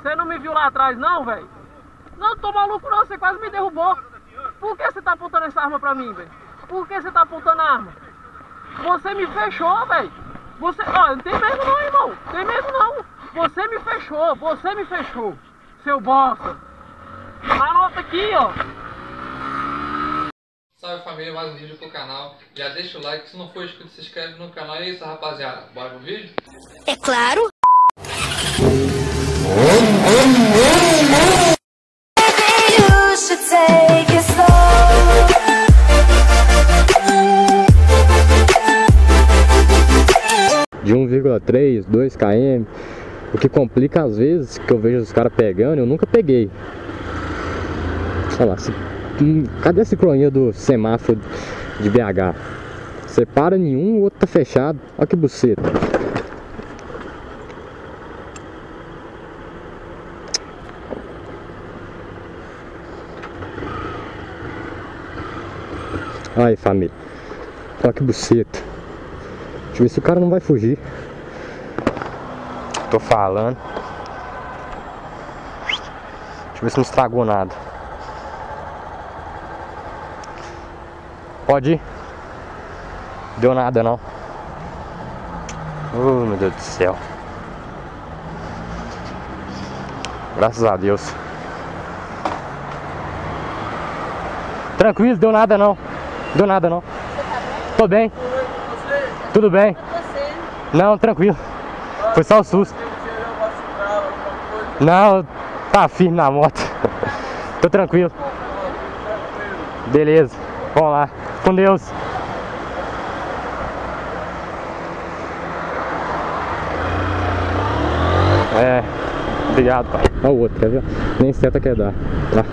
Você não me viu lá atrás não, velho? Não, tô maluco não, você quase me derrubou. Por que você tá apontando essa arma pra mim, velho? Por que você tá apontando a arma? Você me fechou, velho. Você. Ó, não tem medo não, irmão. Tem medo não. Você me fechou, você me fechou. Seu bosta. Anota aqui, ó. Salve família, mais um vídeo pro canal. Já deixa o like, se não for inscrito, se inscreve no canal. É isso, rapaziada. Bora pro vídeo? É claro. De 1,3, 2 km. O que complica às vezes, que eu vejo os caras pegando, eu nunca peguei. Olha lá, se, hum, cadê a sincronia do semáforo de BH? Você para em um, o outro tá fechado. Olha que buceta. Aí família. Olha que buceta. Deixa eu ver se o cara não vai fugir. Tô falando. Deixa eu ver se não estragou nada. Pode ir. Deu nada não. Oh meu Deus do céu. Graças a Deus. Tranquilo, deu nada não. Deu nada não. Tô bem. Tudo bem? Não, tranquilo. Foi só o susto. Não, tá firme na moto. Tô tranquilo. Beleza. Vamos lá. Com Deus. É. Obrigado, pai. Olha o outro, quer ver? Nem seta quer dar. Tá.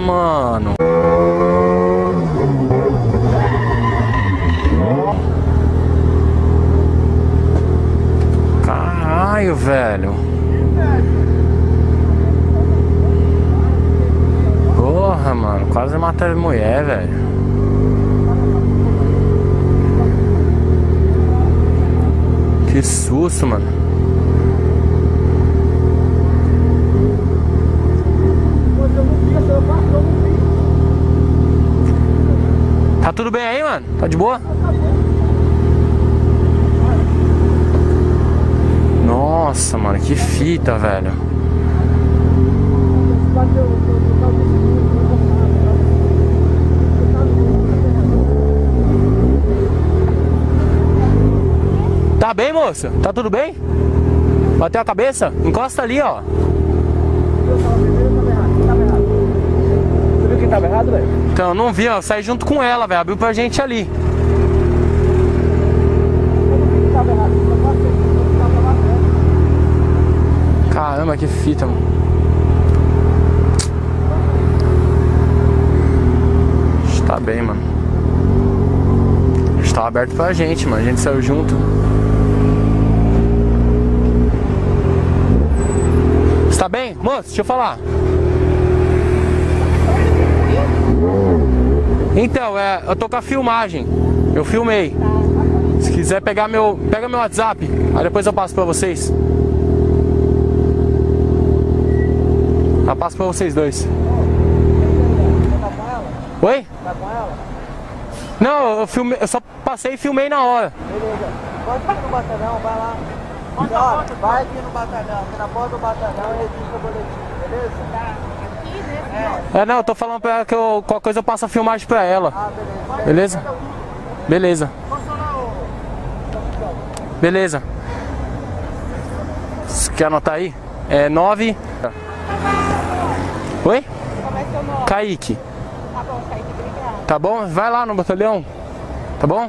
Mano. Caralho, velho. Porra, mano. Quase a mulher, velho. Que susto, mano. Bem aí, mano? Tá de boa? Nossa, mano, que fita, velho. Tá bem, moça? Tá tudo bem? Bateu a cabeça? Encosta ali, ó. Você viu quem tava errado, velho? Então, eu não vi, ó. Eu saí junto com ela, velho. Abriu pra gente ali. Caramba, que fita, mano. Está bem, mano. Estava aberto pra gente, mano. A gente saiu junto. Está bem? Moço, deixa eu falar. Então, é, eu tô com a filmagem. Eu filmei. Se quiser pegar meu. Pega meu WhatsApp. Aí depois eu passo pra vocês. Eu passo pra vocês dois. Oi? Tá com ela? Não, eu, filmei, eu só passei e filmei na hora. Beleza. Pode ir no batalhão, vai lá. Ó, vai aqui no batalhão, aqui na porta do batalhão e registra o boletim, beleza? É, não, eu tô falando pra ela que eu, qualquer coisa eu passo a filmagem pra ela. Ah, beleza. Beleza? Beleza. Beleza. Você quer anotar aí? É 9. Oi? Como é seu nome? Kaique. Tá bom, Kaique, obrigada. Tá bom? Vai lá no batalhão. Tá bom?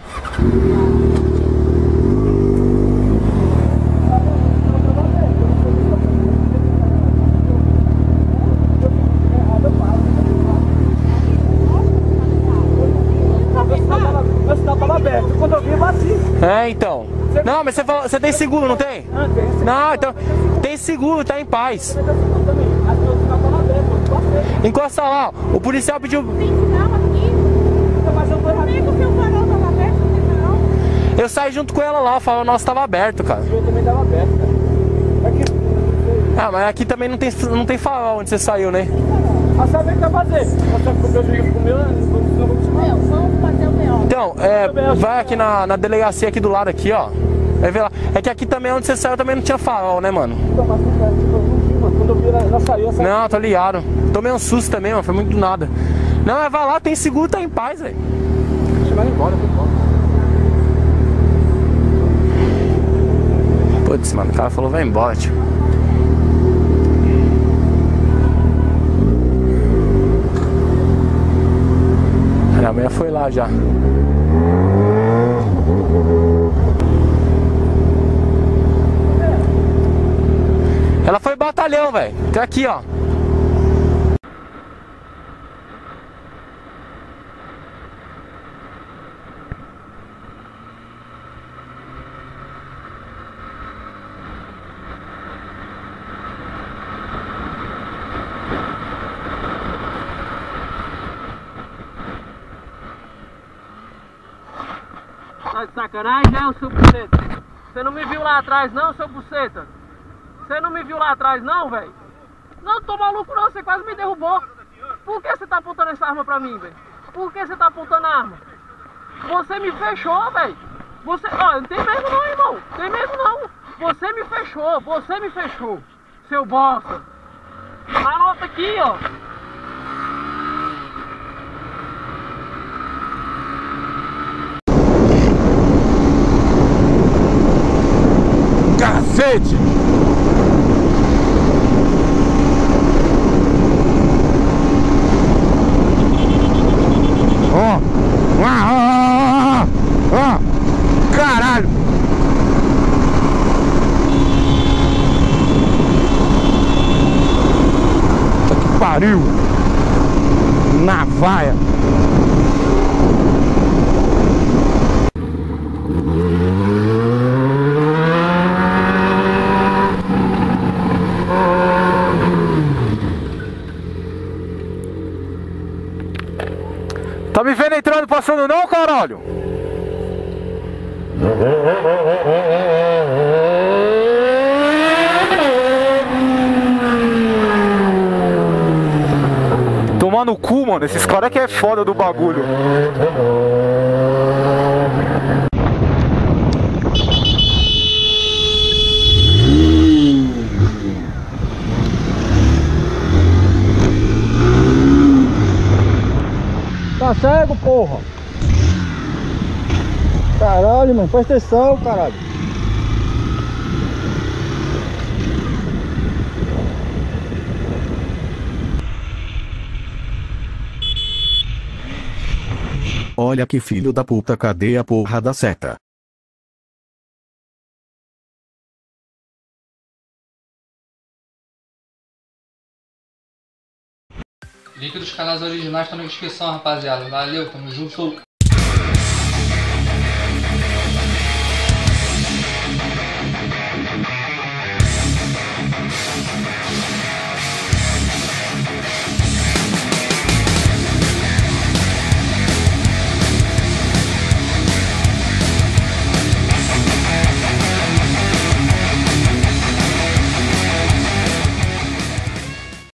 Meu sinal tava aberto. Quando eu vi, eu bati. É, então. Não, mas você, falou, você tem seguro, não tem? Não, então. Tem seguro, tá em paz. Tá. Encosta lá, o policial pediu. Tem sinal aqui. Mas eu é que saí junto com ela lá, o farol nosso tava aberto, cara. O também tava aberto, cara. Aqui. Ah, mas aqui também não tem, não tem farol onde você saiu, né? A saber o que vai fazer. Você vai pro meu com o meu, não vou te chamar. Meu, vamos fazer o B.O. Então, é, vai aqui na, na delegacia aqui do lado aqui, ó. Vai ver lá. É que aqui também onde você saiu também não tinha farol, né, mano? Não, eu não eu. Não, tô ligado. Tomei um susto também, mano. Foi muito do nada. Não, mas vai lá, tem seguro, tá em paz, velho. Deixa ela embora, foi embora. Putz, mano, o cara falou, vai embora, tio. A mulher foi lá já. Ela batalhão, velho. Tá aqui, ó. Tá de sacanagem, é, o seu buceta? Você não me viu lá atrás, não, seu buceta? Você não me viu lá atrás, não, velho? Não, tô maluco, não. Você quase me derrubou. Por que você tá apontando essa arma pra mim, velho? Por que você tá apontando a arma? Você me fechou, velho. Você. Ó, não tem medo, não, irmão. Tem medo, não. Você me fechou. Você me fechou. Seu bosta. Anota aqui, ó. Cacete! Ó! Ó! Ó! Ó! Caralho! Puta que pariu! Na vaia! Tá me vendo entrando passando caralho? Tomar no cu, mano. Esses caras que é foda do bagulho. Tá cego, porra. Caralho, mano, presta atenção, caralho. Olha que filho da puta, cadê a porra da seta? Link dos canais originais tá na descrição, rapaziada. Valeu, tamo junto.